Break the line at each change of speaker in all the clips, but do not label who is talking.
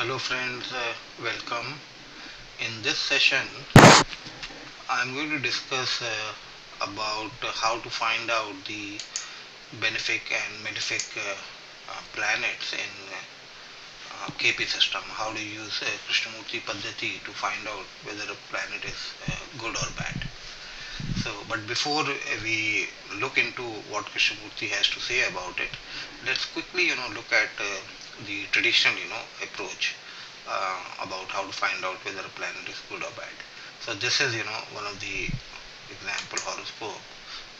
Hello friends, uh, welcome. In this session, I'm going to discuss uh, about uh, how to find out the benefic and malefic uh, uh, planets in uh, KP system. How to use Krishnamurti Paddhati to find out whether a planet is good or bad. So, but before we look into what Krishnamurti has to say about it, let's quickly, you know, look at the traditional, you know, approach uh, about how to find out whether a planet is good or bad. So this is, you know, one of the example horoscope.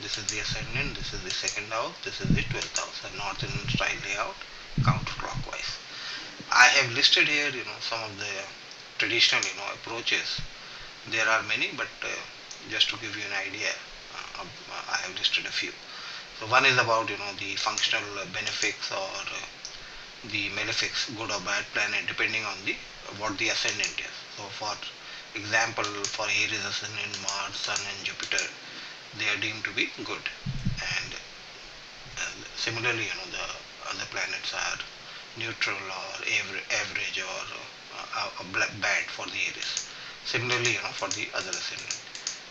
This is the ascendant, this is the second house, this is the 12th house, a northern style layout, counterclockwise. I have listed here, you know, some of the traditional, you know, approaches. There are many, but uh, just to give you an idea, uh, I have listed a few. So one is about, you know, the functional benefics or uh, the malefics, good or bad planet, depending on the what the ascendant is. So, for example, for Aries ascendant, Mars, Sun, and Jupiter, they are deemed to be good, and uh, similarly, you know, the other planets are neutral or average or uh, bad for the Aries. Similarly, you know, for the other ascendant.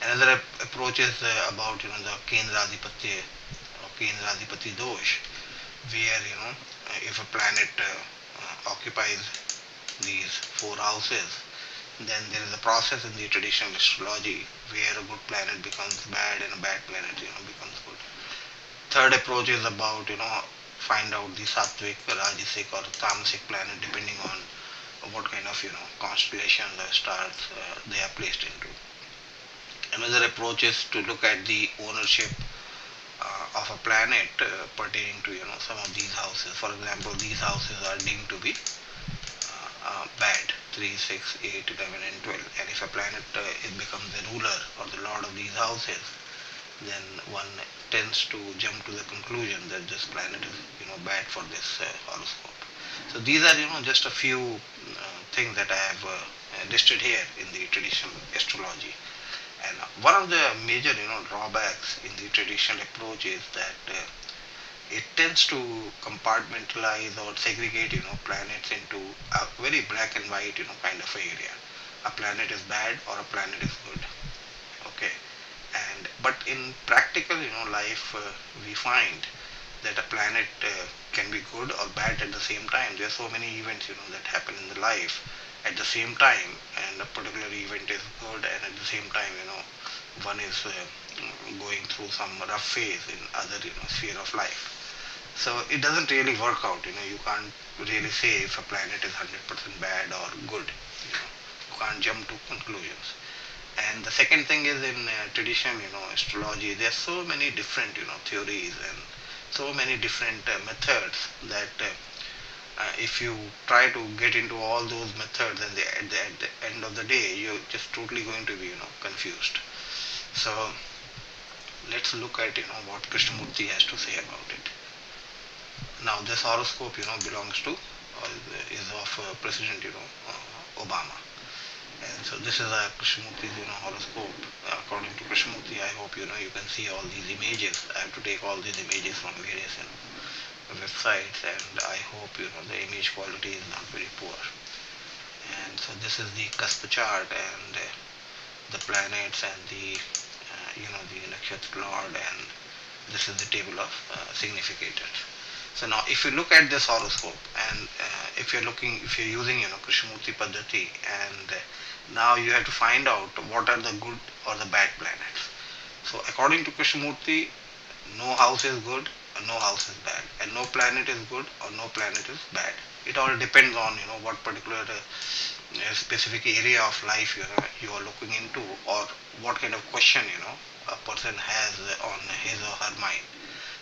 Another approach is uh, about you know the Kendradhipati or Kendradhipati dosh, where you know if a planet uh, occupies these four houses, then there is a process in the traditional astrology where a good planet becomes bad and a bad planet you know becomes good. Third approach is about you know find out the sattvic, rajasic or tamasic planet depending on what kind of you know constellation the stars uh, they are placed into. Another approach is to look at the ownership of a planet uh, pertaining to you know some of these houses. For example, these houses are deemed to be uh, uh bad 3, 6, 8, 11 and 12 and if a planet uh, it becomes the ruler or the lord of these houses then one tends to jump to the conclusion that this planet is you know bad for this uh, horoscope. So these are you know just a few things that I have listed here in the traditional astrology. And one of the major, you know, drawbacks in the traditional approach is that uh, it tends to compartmentalize or segregate, you know, planets into a very black and white, you know, kind of area. A planet is bad or a planet is good. Okay. And but in practical, you know, life, uh, we find that a planet uh, can be good or bad at the same time. There are so many events, you know, that happen in the life at the same time and a particular event is good and at the same time you know one is uh, going through some rough phase in other you know sphere of life. So it doesn't really work out you know you can't really say if a planet is 100% bad or good you know. You can't jump to conclusions. And the second thing is in uh, tradition you know astrology there are so many different you know theories and so many different uh, methods that uh, if you try to get into all those methods and the, at, the, at the end of the day you're just totally going to be you know confused. So let's look at you know what Krishnamurti has to say about it. Now this horoscope you know belongs to uh, is of uh, President you know uh, Obama. And so this is a Krishnamurti you know horoscope. According to Krishnamurti I hope you know you can see all these images. I have to take all these images from various you know websites and I hope you know the image quality is not very poor. And so this is the cusp chart and uh, the planets and the uh, you know the nakshatra lord and this is the table of uh, significators. So now if you look at this horoscope and uh, if you're looking if you're using you know Krishnamurti Paddhati and uh, now you have to find out what are the good or the bad planets. So according to Krishnamurti no house is good no house is bad and no planet is good or no planet is bad. It all depends on you know what particular uh, specific area of life you know you are looking into or what kind of question you know a person has on his or her mind.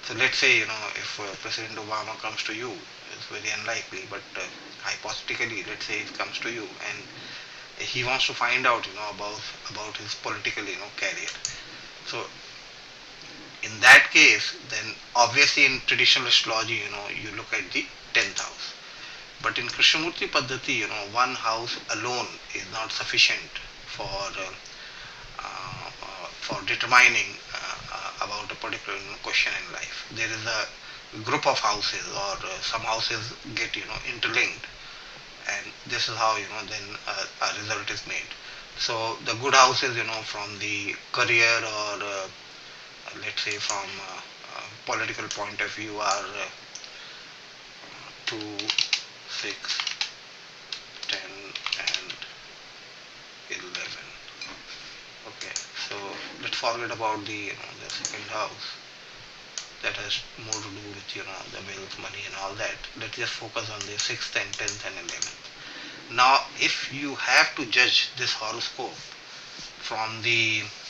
So let's say you know if uh, president obama comes to you it's very unlikely but uh, hypothetically let's say it comes to you and he wants to find out you know about about his political you know career. So in that case, then obviously in traditional astrology, you know, you look at the 10th house. But in Krishnamurti Paddhati, you know, one house alone is not sufficient for uh, uh, for determining uh, about a particular question in life. There is a group of houses or uh, some houses get, you know, interlinked and this is how you know then a, a result is made so the good houses you know from the career or uh, let's say from uh, political point of view are uh, 2 6 10 and 11 okay so let's forget about the you know the second house. That has more to do with you know the wealth money and all that. Let's just focus on the 6th and 10th and 11th now if you have to judge this horoscope from the uh,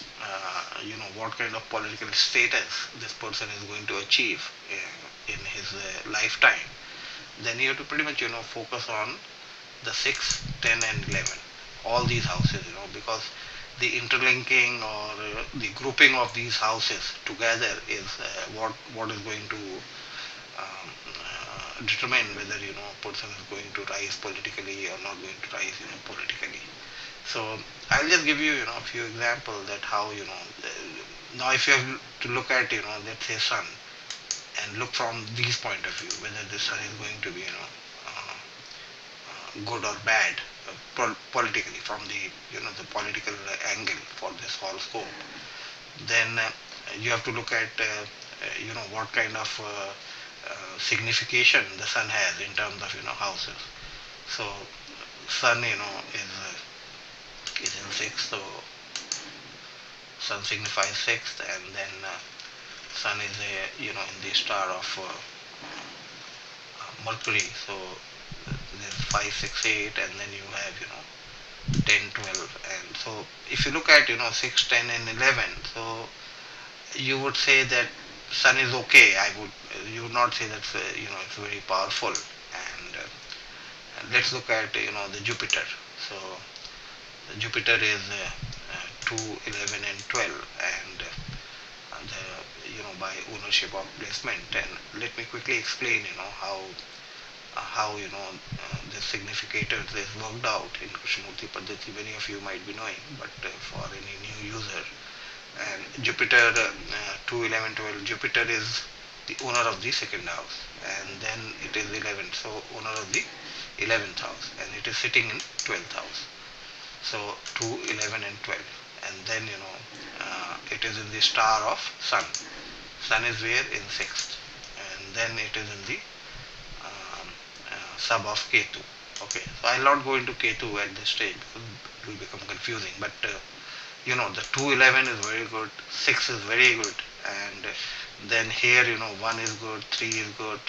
you know what kind of political status this person is going to achieve in, in his uh, lifetime then you have to pretty much you know focus on the 6 10 and 11 all these houses you know because the interlinking or uh, the grouping of these houses together is uh, what what is going to um, uh, determine whether you know a person is going to rise politically or not going to rise you know politically so I'll just give you you know a few examples that how you know now if you have to look at you know let's say sun and look from these point of view whether the sun is going to be you know uh, uh, good or bad uh, politically from the you know the political angle for this horoscope then uh, you have to look at you know what kind of signification the sun has in terms of you know houses. So sun you know is is in sixth so sun signifies sixth and then sun is a you know in the star of mercury. So there's 5 6 8 and then you have you know 10 12 and so if you look at you know 6 10 and 11 so you would say that sun is okay. I would you would not say that uh, you know it's very powerful. And uh, let's look at you know the jupiter. So jupiter is uh, 2 11 and 12 and uh, the you know by ownership of placement. And let me quickly explain you know how how you know uh, the significators is worked out in Krishnamurti Paddhati many of you might be knowing but uh, for any new user. And Jupiter uh, 2 11 12 Jupiter is the owner of the second house and then it is 11 so owner of the 11th house and it is sitting in 12th house so 2 11 and 12 and then you know uh, it is in the star of sun. Sun is where? In 6th and then it is in the sub of Ketu. Okay, so I'll not go into Ketu at this stage. It will become confusing. But uh, you know, the 211 is very good, 6 is very good, and uh, then here you know 1 is good, 3 is good,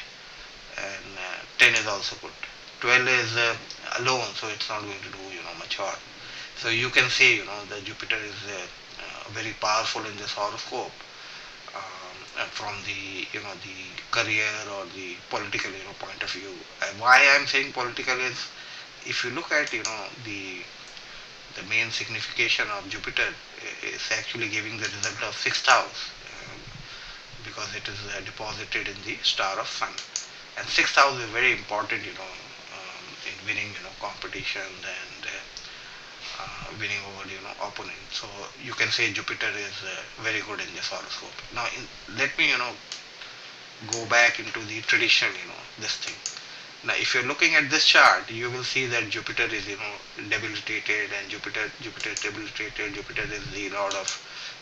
and uh, 10 is also good. 12 is uh, alone, so it's not going to do you know much harm. So you can say you know that Jupiter is uh, very powerful in this horoscope from the you know the career or the political you know point of view. And why I'm saying political is if you look at you know the the main signification of Jupiter is actually giving the result of sixth house um, because it is uh, deposited in the star of Sun. And sixth house is very important you know um, in winning you know competitions and winning over you know opponent. So you can say Jupiter is very good in this horoscope. Now in, let me you know go back into the tradition you know this thing. Now if you're looking at this chart you will see that Jupiter is you know debilitated and Jupiter Jupiter debilitated. Jupiter is the lord of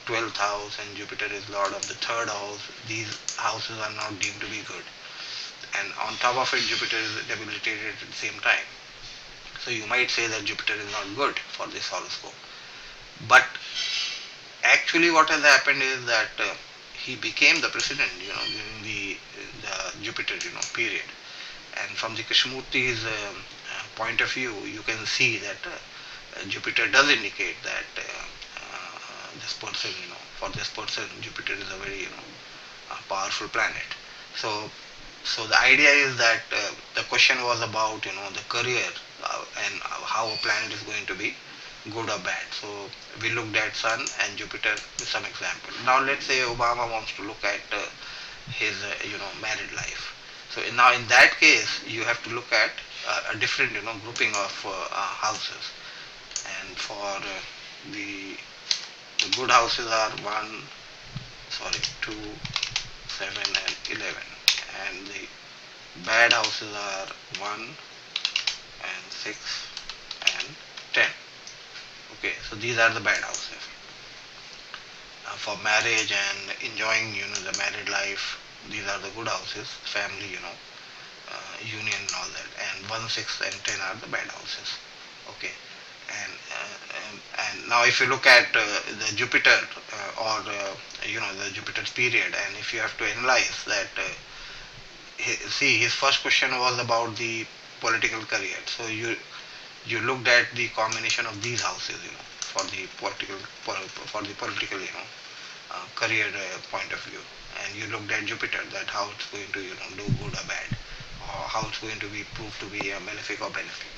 12th house and Jupiter is lord of the third house. These houses are not deemed to be good. And on top of it Jupiter is debilitated at the same time. So you might say that Jupiter is not good for this horoscope. But actually what has happened is that uh, he became the president, you know, during the, the Jupiter, you know, period. And from the Krishnamurti's uh, uh, point of view, you can see that uh, Jupiter does indicate that uh, uh, this person, you know, for this person, Jupiter is a very, you know, powerful planet. So, so the idea is that the question was about, you know, the career uh, and how a planet is going to be good or bad. So we looked at Sun and Jupiter with some example. Now let's say Obama wants to look at uh, his uh, you know married life. So now in that case you have to look at uh, a different you know grouping of uh, uh, houses. And for the the good houses are one, sorry, two, seven, and eleven, and the bad houses are one, and 6 and 10 okay so these are the bad houses. Uh, for marriage and enjoying you know the married life these are the good houses family you know uh, union and all that. And 1 6 and 10 are the bad houses. Okay and uh, and, and now if you look at uh, the Jupiter uh, or uh, you know the Jupiter's period and if you have to analyze that see his first question was about the political career. So you you looked at the combination of these houses you know for the political for the political you know uh, career uh, point of view. And you looked at Jupiter that how it's going to you know do good or bad or how it's going to be proved to be a malefic or benefic.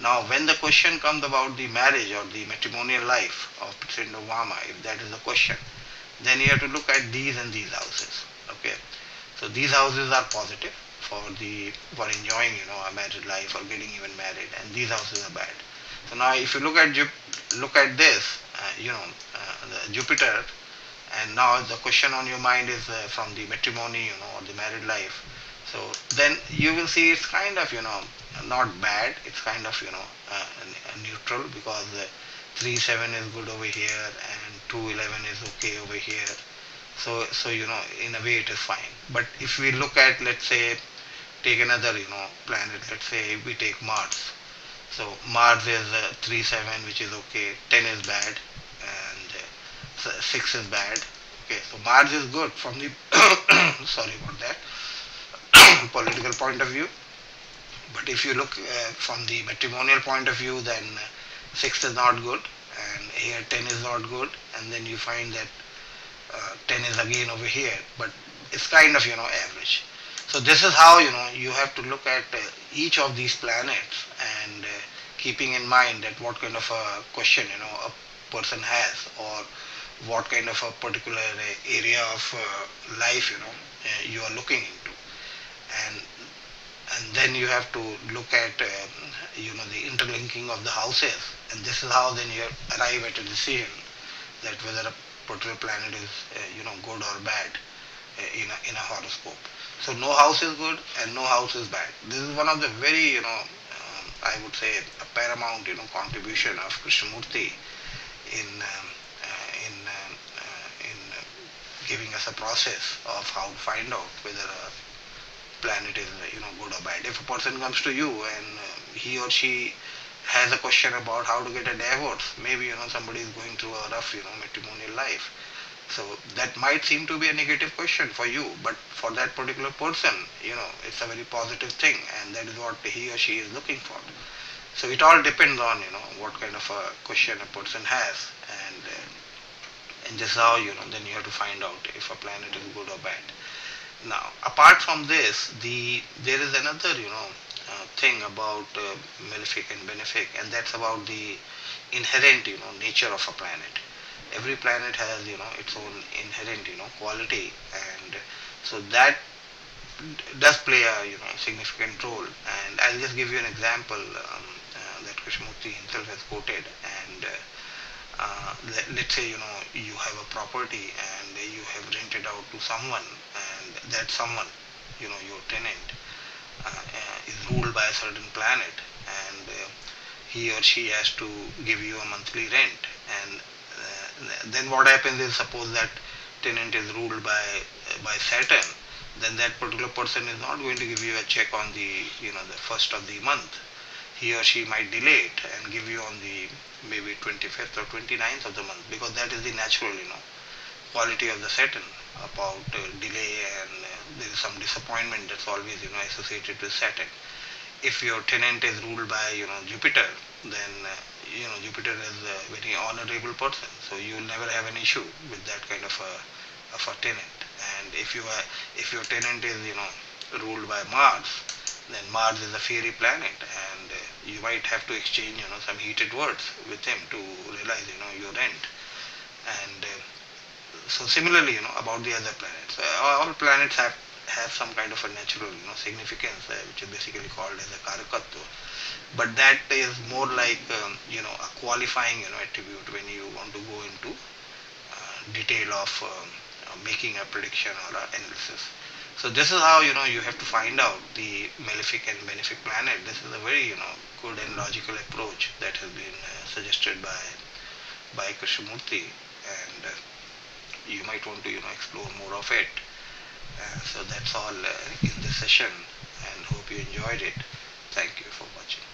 Now, when the question comes about the marriage or the matrimonial life of Obama, if that is the question, then you have to look at these and these houses. Okay, so these houses are positive for the for enjoying you know a married life or getting even married, and these houses are bad. So now, if you look at look at this, uh, you know, uh, Jupiter, and now the question on your mind is uh, from the matrimony, you know, or the married life. So then you will see it's kind of you know not bad. It's kind of you know uh, neutral because uh, 3 7 is good over here and 2 11 is okay over here. So so you know in a way it is fine. But if we look at let's say take another you know planet. Let's say we take Mars. So Mars is uh, 3 7 which is okay. 10 is bad and uh, 6 is bad. Okay, so Mars is good from the sorry about that political point of view but if you look uh, from the matrimonial point of view, then uh, 6 is not good, and here 10 is not good, and then you find that uh, 10 is again over here, but it's kind of, you know, average. So this is how, you know, you have to look at uh, each of these planets and uh, keeping in mind that what kind of a question, you know, a person has or what kind of a particular uh, area of life, you know, you are looking into. And and then you have to look at uh, you know the interlinking of the houses and this is how then you arrive at a decision that whether a particular planet is uh, you know good or bad in a in a horoscope so no house is good and no house is bad this is one of the very you know um, i would say a paramount you know contribution of krishnamurti in um, uh, in um, uh, in giving us a process of how to find out whether a planet is you know good or bad. If a person comes to you and uh, he or she has a question about how to get a divorce, maybe you know somebody is going through a rough you know matrimonial life. So that might seem to be a negative question for you, but for that particular person, you know, it's a very positive thing, and that is what he or she is looking for. So it all depends on you know what kind of a question a person has, and uh, and just how you know then you have to find out if a planet is good or bad. Now, apart from this, the there is another you know uh, thing about uh, malefic and benefic, and that's about the inherent you know nature of a planet. Every planet has you know its own inherent you know quality, and so that does play a you know significant role. And I'll just give you an example um, uh, that Krishnamurti himself has quoted, and uh, uh, let, us say you know you have a property and you have rented out to someone and that someone you know your tenant uh, uh, is ruled by a certain planet and uh, he or she has to give you a monthly rent. And then what happens is suppose that tenant is ruled by by Saturn then that particular person is not going to give you a check on the you know the first of the month. He or she might delay it and give you on the maybe 25th or 29th of the month because that is the natural you know quality of the Saturn about uh, delay and uh, there is some disappointment that's always you know associated with Saturn. If your tenant is ruled by you know Jupiter then uh, you know Jupiter is a very honorable person so you will never have an issue with that kind of a of a tenant. And if you are if your tenant is you know ruled by Mars then Mars is a fiery planet and uh, you might have to exchange you know some heated words with him to realize you know your rent and uh, so similarly you know about the other planets. Uh, all planets have have some kind of a natural you know significance uh, which is basically called as a karakatva. But that is more like um, you know a qualifying you know attribute when you want to go into uh, detail of um, uh, making a prediction or analysis. So this is how you know you have to find out the malefic and benefic planet. This is a very you know good and logical approach that has been uh, suggested by by krishnamurti. And uh, you might want to you know explore more of it. Uh, so that's all uh, in this session and hope you enjoyed it. Thank you for watching.